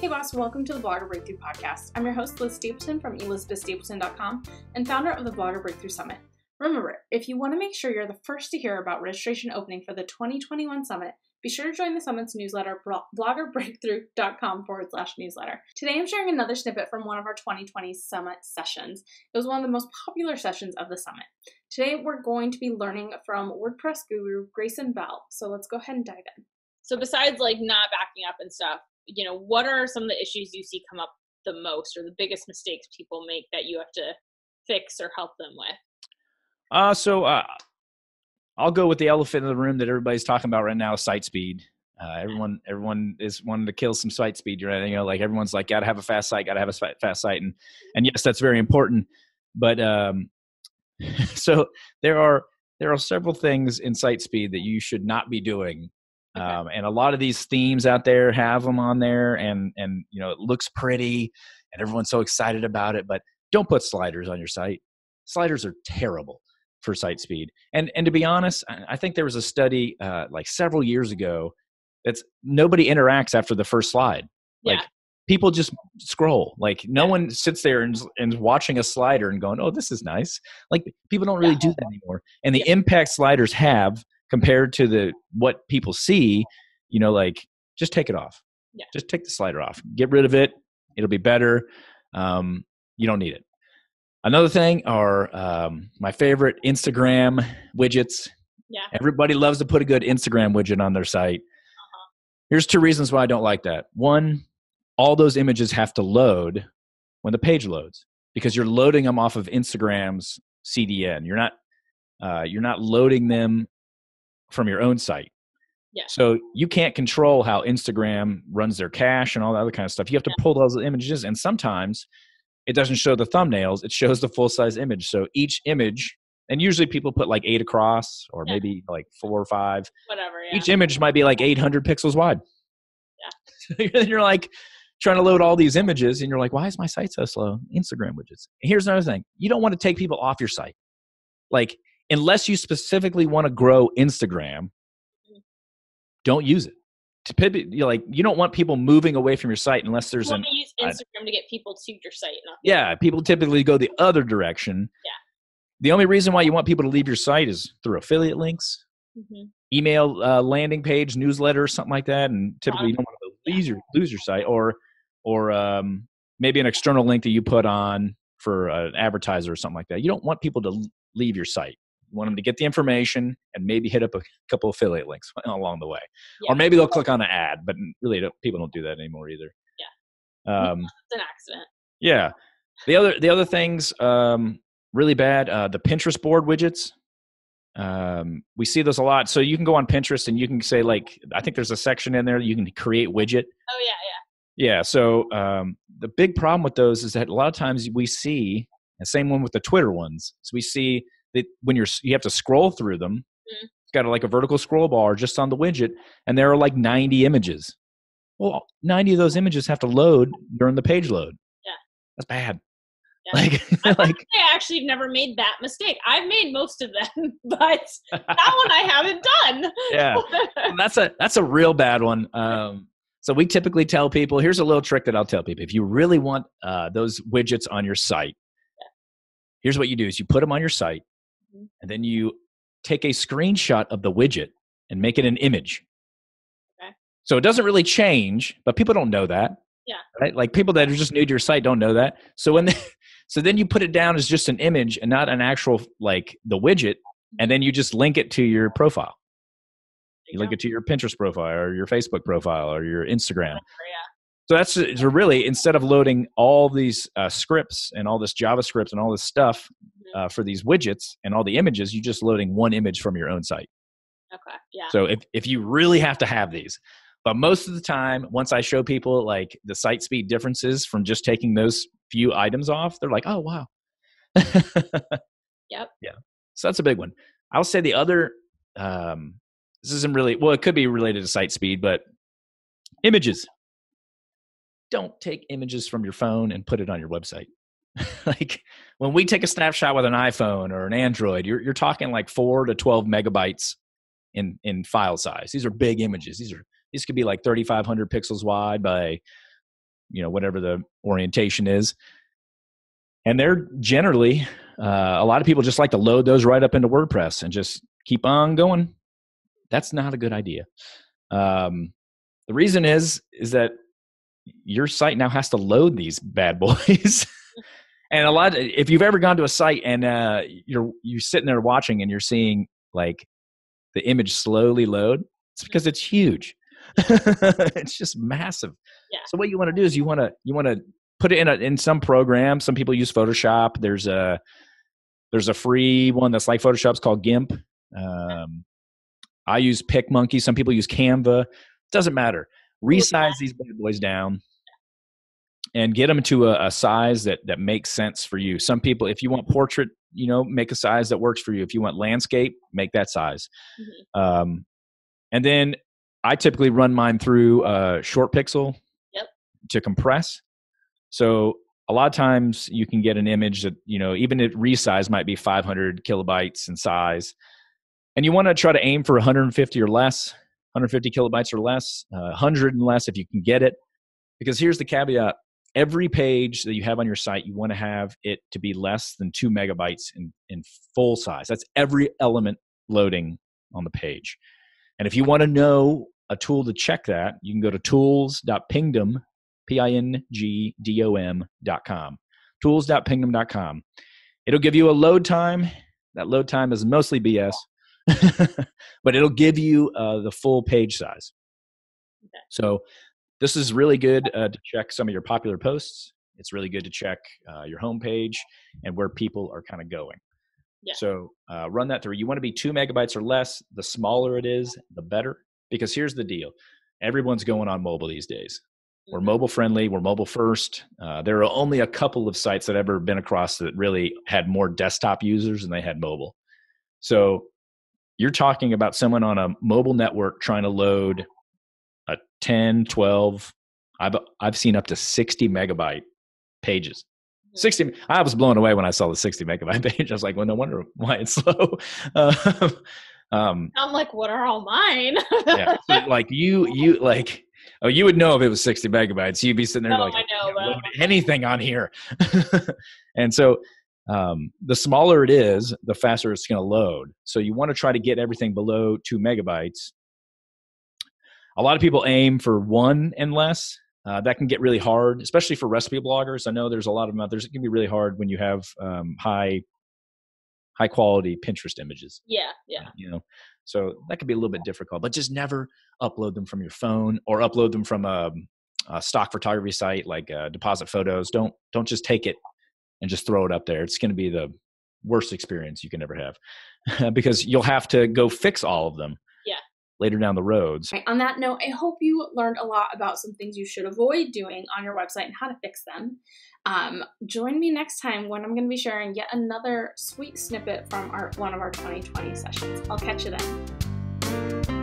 Hey, boss, welcome to the Blogger Breakthrough Podcast. I'm your host, Liz Stapleton from elizabethstapleton.com and founder of the Blogger Breakthrough Summit. Remember, if you want to make sure you're the first to hear about registration opening for the 2021 Summit, be sure to join the Summit's newsletter, bloggerbreakthrough.com forward slash newsletter. Today I'm sharing another snippet from one of our 2020 Summit sessions. It was one of the most popular sessions of the Summit. Today we're going to be learning from WordPress guru Grayson Bell. So let's go ahead and dive in. So besides like not backing up and stuff, you know, what are some of the issues you see come up the most or the biggest mistakes people make that you have to fix or help them with? Uh, so uh, I'll go with the elephant in the room that everybody's talking about right now: site speed. Uh, everyone, everyone is wanting to kill some site speed. Right? You know, like everyone's like, got to have a fast site, got to have a fast site, and and yes, that's very important. But um, so there are there are several things in site speed that you should not be doing Okay. Um, and a lot of these themes out there have them on there, and and you know it looks pretty, and everyone's so excited about it. But don't put sliders on your site. Sliders are terrible for site speed. And and to be honest, I think there was a study uh, like several years ago that's nobody interacts after the first slide. Yeah. Like people just scroll. Like no yeah. one sits there and and watching a slider and going, "Oh, this is nice." Like people don't really yeah. do that anymore. And the impact sliders have compared to the what people see, you know, like just take it off. Yeah. Just take the slider off. Get rid of it. It'll be better. Um, you don't need it. Another thing are um, my favorite Instagram widgets. Yeah. Everybody loves to put a good Instagram widget on their site. Uh-huh. Here's two reasons why I don't like that. One, all those images have to load when the page loads because you're loading them off of Instagram's CDN. You're not uh, you're not loading them from your own site. Yeah. So you can't control how Instagram runs their cache and all that other kind of stuff. You have to yeah. pull those images, and sometimes it doesn't show the thumbnails; it shows the full size image. So each image, and usually people put like eight across, or yeah. maybe like four or five. Whatever. Yeah. Each image might be like 800 pixels wide. Yeah. and you're like trying to load all these images, and you're like, "Why is my site so slow?" Instagram widgets. here's another thing: you don't want to take people off your site. Like unless you specifically want to grow Instagram, don't use it. To pivot, you like you don't want people moving away from your site unless there's you an. use Instagram uh, to get people to your site. yeah, people typically go the other direction. Yeah. The only reason why you want people to leave your site is through affiliate links, mm-hmm. email uh, landing page, newsletter, something like that, and typically you don't want to lose your lose your site or or um, maybe an external link that you put on for an advertiser or something like that. You don't want people to leave your site. You want them to get the information and maybe hit up a couple affiliate links along the way, yeah. or maybe they'll click on an ad. But really, people don't do that anymore either. Yeah, um, it's an accident. Yeah, the other the other things um, really bad. Uh, the Pinterest board widgets. Um, we see those a lot. So you can go on Pinterest and you can say like, I think there's a section in there you can create widget. Oh yeah, yeah. Yeah. So um, the big problem with those is that a lot of times we see, the same one with the Twitter ones. So we see that when you're you have to scroll through them. Mm-hmm. Got like a vertical scroll bar just on the widget, and there are like 90 images. Well, 90 of those images have to load during the page load. Yeah, that's bad. Yeah. Like, like I actually never made that mistake. I've made most of them, but that one I haven't done. yeah, that's a that's a real bad one. Um, so we typically tell people here's a little trick that I'll tell people: if you really want uh, those widgets on your site, yeah. here's what you do: is you put them on your site. And then you take a screenshot of the widget and make it an image. Okay. So it doesn't really change, but people don't know that. Yeah. Right? Like people that are just new to your site don't know that. So when they, so then you put it down as just an image and not an actual like the widget, and mm-hmm. then you just link it to your profile. You link it to your Pinterest profile or your Facebook profile or your Instagram. So that's so really instead of loading all these uh, scripts and all this JavaScript and all this stuff mm-hmm. uh, for these widgets and all the images, you're just loading one image from your own site. Okay. Yeah. So if if you really have to have these, but most of the time, once I show people like the site speed differences from just taking those few items off, they're like, "Oh wow." yep. Yeah. So that's a big one. I'll say the other. Um, this isn't really well. It could be related to site speed, but images don't take images from your phone and put it on your website. like when we take a snapshot with an iPhone or an Android, you're you're talking like four to twelve megabytes in in file size. These are big images. These are these could be like 3,500 pixels wide by you know whatever the orientation is and they're generally uh, a lot of people just like to load those right up into wordpress and just keep on going that's not a good idea um, the reason is is that your site now has to load these bad boys. And a lot if you've ever gone to a site and uh, you're you're sitting there watching and you're seeing like the image slowly load it's because it's huge. It's just massive. Yeah. so what you want to do is you want to you want to put it in a, in some program. Some people use photoshop. There's a there's a free one that's like photoshop's called gimp. Um, i use picmonkey some people use canva. Doesn't matter resize these bad boys down and get them to a, a size that that makes sense for you. Some people if you want portrait you know make a size that works for you. If you want landscape make that size. Mhm. um, and then i typically run mine through uh, Shortpixel Yep. to compress. So a lot of times you can get an image that you know even if resize might be 500 kilobytes in size and you want to try to aim for 150 or less 150 kilobytes or less uh, 100 and less if you can get it. Because here's the caveat every page that you have on your site you want to have it to be less than two megabytes in, in full size. That's every element loading on the page. And if you want to know a tool to check that you can go to tools.pingdom p-i-n-g-d-o-m dot com. tools.pingdom dot com. It'll give you a load time. That load time is mostly bs but it'll give you uh, the full page size. Okay. so this is really good uh, to check some of your popular posts. It's really good to check uh, your homepage and where people are kind of going. Yeah. so uh, run that through. You want to be two megabytes or less the smaller it is the better. Because here's the deal. Everyone's going on mobile these days. We're Mhm. mobile friendly we're mobile first uh, there are only a couple of sites that I've ever been across that really had more desktop users than they had mobile. So you're talking about someone on a mobile network trying to load a 10 12 i've i've seen up to 60 megabyte pages. Mhm. 60 i was blown away when i saw the 60 megabyte page. I was like well no wonder why it's slow. Um, um, I'm like, what are all mine? yeah so like you you like oh you would know if it was 60 megabytes. You'd be sitting there No, like I know, load anything on here. And so um, the smaller it is the faster it's going to load. So you want to try to get everything below two megabytes. A lot of people aim for one and less. Uh, that can get really hard especially for recipe bloggers. I know there's a lot of them out there. It can be really hard when you have um, high high quality pinterest images yeah, yeah. you know? So that could be a little bit difficult but just never upload them from your phone or upload them from a, a stock photography site like uh, deposit photos. Don't don't just take it and just throw it up there it's going to be the worst experience you can ever have because you'll have to go fix all of them Yeah. later down the roads Right, on that note, I hope you learned a lot about some things you should avoid doing on your website and how to fix them. Um, join me next time when I'm going to be sharing yet another sweet snippet from our one of our 2020 sessions. I'll catch you then.